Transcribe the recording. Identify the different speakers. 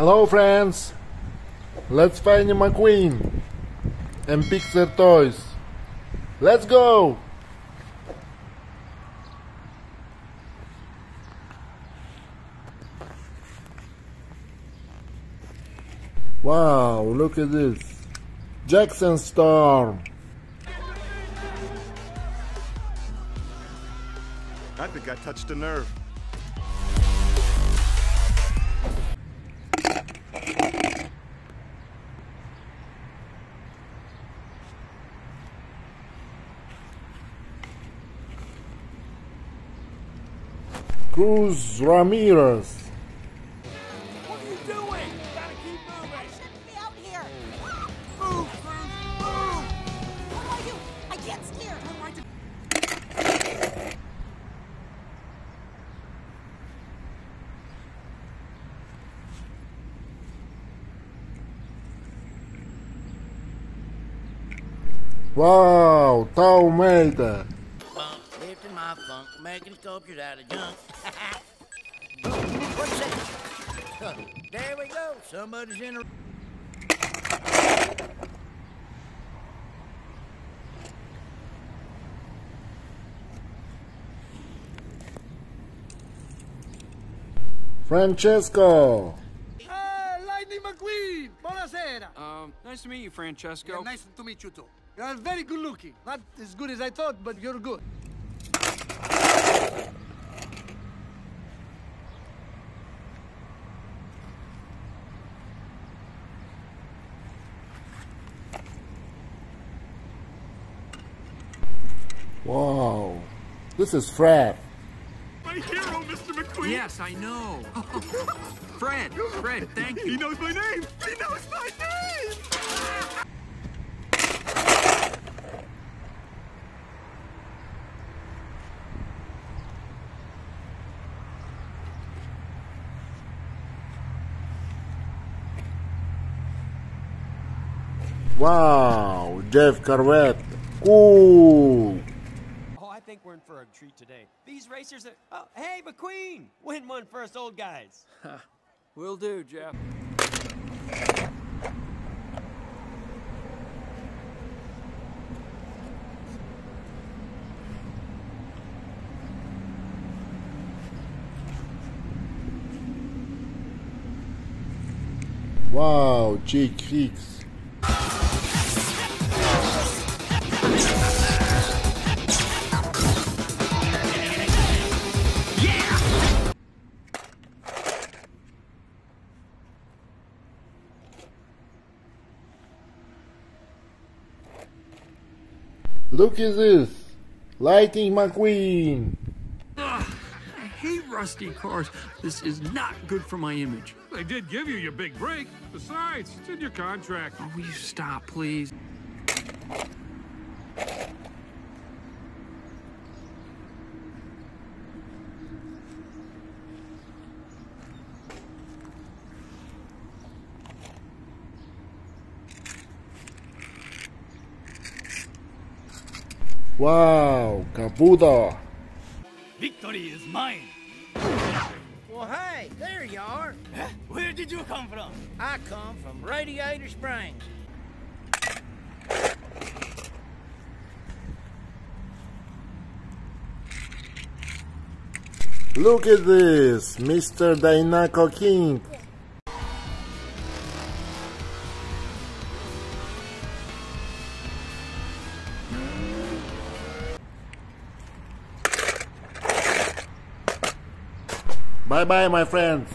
Speaker 1: Hello friends! Let's find McQueen and pick their toys. Let's go! Wow, look at this. Jackson Storm.
Speaker 2: I think I touched a nerve.
Speaker 3: Right to
Speaker 1: Wow, Tow Mater.
Speaker 4: Funk, lifting my funk, making sculptures out of junk. What's that? Huh, There we go. Somebody's in a.
Speaker 1: Francesco.
Speaker 3: Ah, Lightning McQueen. Buonasera.
Speaker 5: Um, nice to meet you, Francesco.
Speaker 3: Yeah, nice to meet you too. You are very good looking. Not as good as I thought, but you're good.
Speaker 1: Wow. This is Fred.
Speaker 2: My hero, Mr. McQueen.
Speaker 5: Yes, I know. Fred, Fred, thank you.
Speaker 2: He knows my name. He knows my name.
Speaker 1: Wow, Jeff Corvette. Cool.
Speaker 6: Oh, I think we're in for a treat today. These racers are. Oh, hey, McQueen! Win one for us old guys.
Speaker 5: Will do, Jeff.
Speaker 1: Wow, Chick Hicks. Look at this. Lightning McQueen.
Speaker 5: Ah, I hate rusty cars. This is not good for my image.
Speaker 7: They did give you your big break. Besides, it's in your contract.
Speaker 5: Oh, will you stop, please?
Speaker 1: Wow, Kabuto.
Speaker 8: Victory is mine.
Speaker 4: Well, hey, there you are.
Speaker 8: Where did you come from?
Speaker 4: I come from Radiator Springs.
Speaker 1: Look at this, Mr. Dinoco King. Bye bye, my friends.